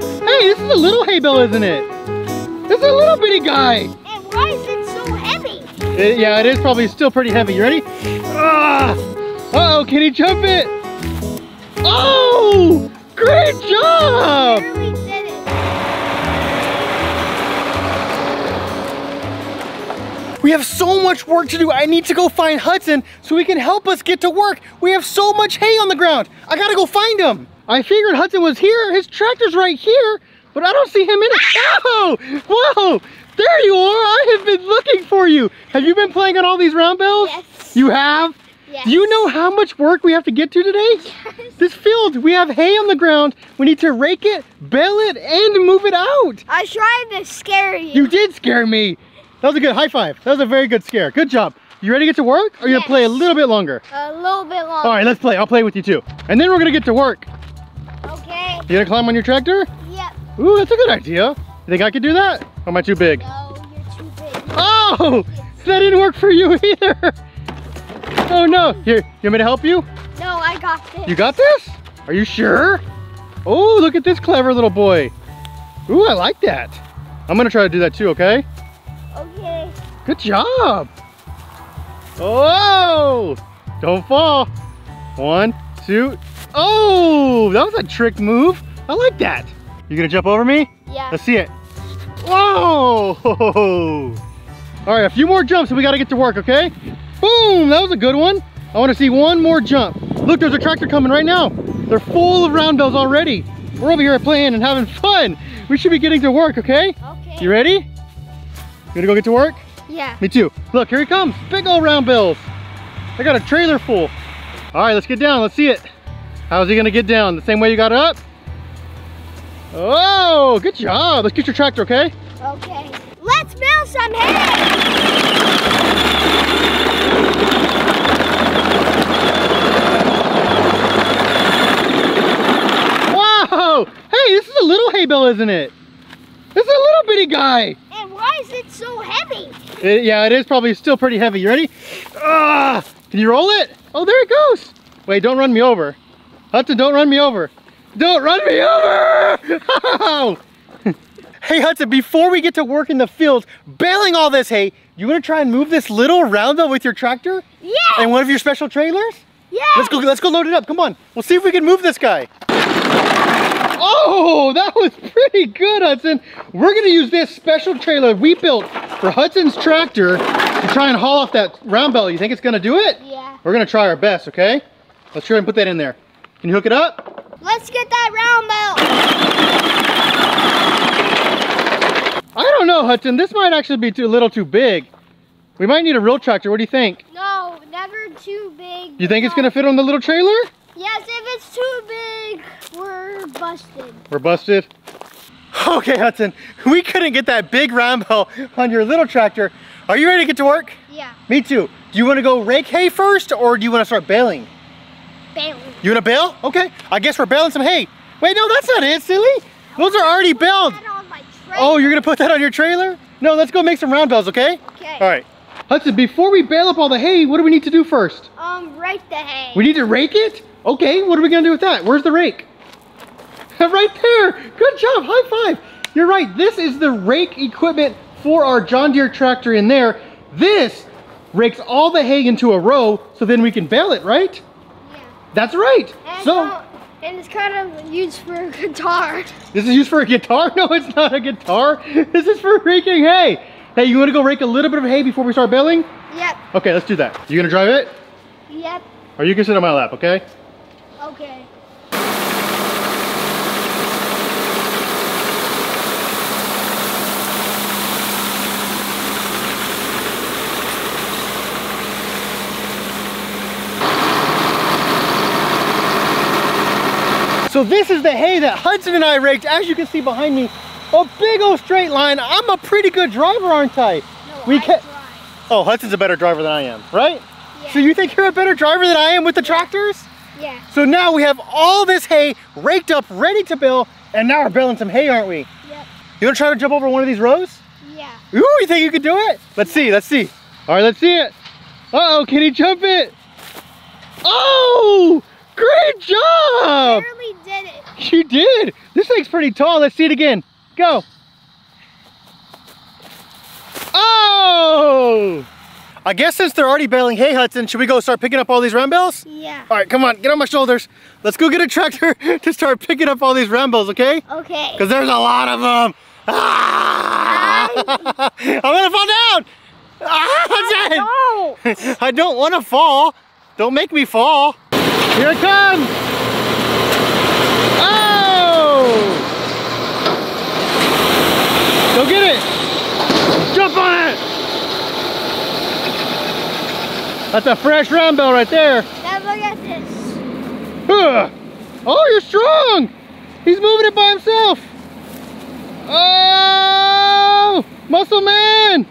Hey, this is a little hay bale, isn't it? This is a little bitty guy. And why is it so heavy? It- yeah, it is probably still pretty heavy. You ready? Ah! Uh-oh, can he jump it? Oh! Great job! Barely did it. We have so much work to do. I need to go find Hudson so he can help us get to work. We have so much hay on the ground. I gotta go find him. I figured Hudson was here. His tractor's right here, but I don't see him in it. Oh! Whoa! There you are. I have been looking for you. Have you been playing on all these round bales? Yes. You have? Yes. Do you know how much work we have to get to today? Yes. This field, we have hay on the ground. We need to rake it, bale it, and move it out. I tried to scare you. You did scare me. That was a good high five. That was a very good scare. Good job. You ready to get to work? Or are you gonna play a little bit longer? A little bit longer. All right, let's play. I'll play with you too. And then we're gonna get to work. You gonna climb on your tractor? Yep. Ooh, that's a good idea. You think I could do that? Or am I too big? No, you're too big. Oh, that didn't work for you either. Oh no. Here, you want me to help you? No, I got this. You got this? Are you sure? Oh, look at this clever little boy. Ooh, I like that. I'm gonna try to do that too, okay? Okay. Good job. Oh, don't fall. One, two. Oh, that was a trick move. I like that. You gonna jump over me? Yeah. Let's see it. Whoa! All right, a few more jumps and we gotta get to work, okay? Boom, that was a good one. I wanna see one more jump. Look, there's a tractor coming right now. They're full of round bales already. We're over here playing and having fun. We should be getting to work, okay? Okay. You ready? You gonna go get to work? Yeah. Me too. Look, here he comes. Big old round bills. I got a trailer full. All right, let's get down. Let's see it. How's he gonna get down? The same way you got up? Oh, good job. Let's get your tractor, okay? Okay. Let's build some hay. Hey, this is a little hay bale, isn't it? This is a little bitty guy. And why is it so heavy? It- yeah, it is probably still pretty heavy. You ready? Ah! Can you roll it? Oh, there it goes. Wait, don't run me over. Hudson, don't run me over. Don't run me over! Hey, Hudson, before we get to work in the fields, baling all this hay, you wanna try and move this little roundabout with your tractor? Yeah. And one of your special trailers? Yeah. Let's go, let's go load it up. Come on. We'll see if we can move this guy. Oh, that was pretty good, Hudson. We're gonna use this special trailer we built for Hudson's tractor to try and haul off that round bale. You think it's gonna do it? Yeah. We're gonna try our best, okay? Let's try and put that in there. Can you hook it up? Let's get that round belt. I don't know, Hudson. This might actually be too, a little too big. We might need a real tractor. What do you think? No, never too big. You think it's gonna fit on the little trailer? Yes, if it's too big, we're busted. We're busted. Okay, Hudson. We couldn't get that big round bale on your little tractor. Are you ready to get to work? Yeah, Me too. Do you want to go rake hay first or do you want to start baling? Bailing. You want to bale? Okay. I guess we're baling some hay. Wait, no, that's not it, silly. Those are already baled. That on my tray. Oh, you're going to put that on your trailer? No, let's go make some round bales, okay? Okay. All right. Hudson, before we bale up all the hay, what do we need to do first? Um, rake the hay. We need to rake it? Okay, what are we going to do with that? Where's the rake? right there. Good job. High five. You're right. This is the rake equipment for our John Deere tractor in there. This rakes all the hay into a row so then we can bale it, right? That's right. And, So uh, and it's kind of used for a guitar. this is used for a guitar? No, it's not a guitar. This is for raking hay. Hey, you want to go rake a little bit of hay before we start baling? Yep. Okay, let's do that. You gonna drive it? Yep. Or you can sit on my lap, okay? Okay. So this is the hay that Hudson and I raked. As you can see behind me, a big old straight line. I'm a pretty good driver, aren't I? No, We I drive. Oh, Hudson's a better driver than I am, right? Yeah. So you think you're a better driver than I am with the tractors? Yeah. So now we have all this hay raked up, ready to bale, and now we're baling some hay, aren't we? Yep. You wanna try to jump over one of these rows? Yeah. Ooh, you think you can do it? Let's see, let's see. All right, let's see it. Uh-oh, can he jump it? Oh, Great job! You did. This thing's pretty tall. Let's see it again. Go. Oh! I guess since they're already baling hay, Hudson, should we go start picking up all these round bales? Yeah. All right, come on, get on my shoulders. Let's go get a tractor to start picking up all these round bales, okay? Okay. Because there's a lot of them. Ah! I'm gonna fall down. Ah, Hudson! No. I don't want to fall. Don't make me fall. Here it comes. Oh! Go get it. Jump on it. That's a fresh round bale right there. Now look at this. Huh. Oh, you're strong. He's moving it by himself. Oh, muscle man.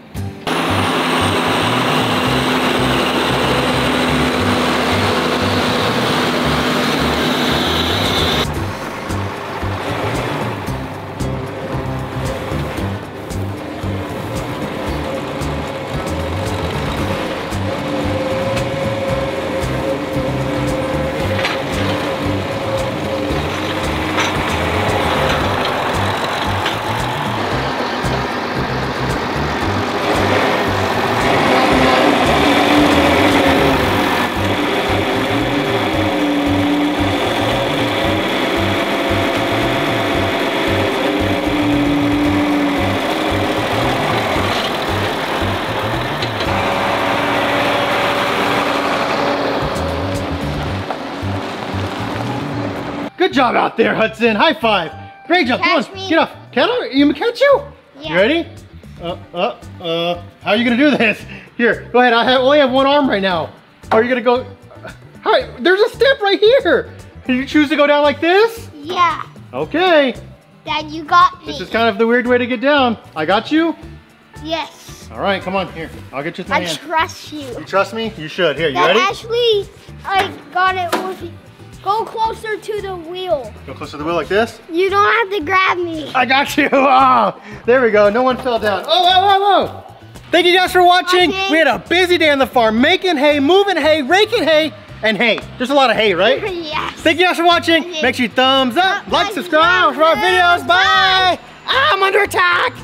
Good job out there, Hudson. High five. Great job. Catch Come on, me. get off. Can I? You gonna catch you? Yeah. You ready? Uh, uh, uh. How are you gonna do this? Here, go ahead. I have, only have one arm right now. Are you gonna go? All right. There's a step right here. Can you choose to go down like this? Yeah. Okay. Dad, you got me. This is kind of the weird way to get down. I got you. Yes. All right. Come on. Here. I'll get you I hand. trust you. You trust me? You should. Here. You Dad, ready? actually, I got it with you. Go closer to the wheel. Go closer to the wheel like this. You don't have to grab me. I got you. Oh, there we go. No one fell down. Oh, whoa, whoa, whoa. Thank you guys for watching. Watching. We had a busy day on the farm, making hay, moving hay, raking hay, and hay. There's a lot of hay, right? yes. Thank you guys for watching. Make sure you thumbs up, like, subscribe for our videos. Bye. I'm under attack.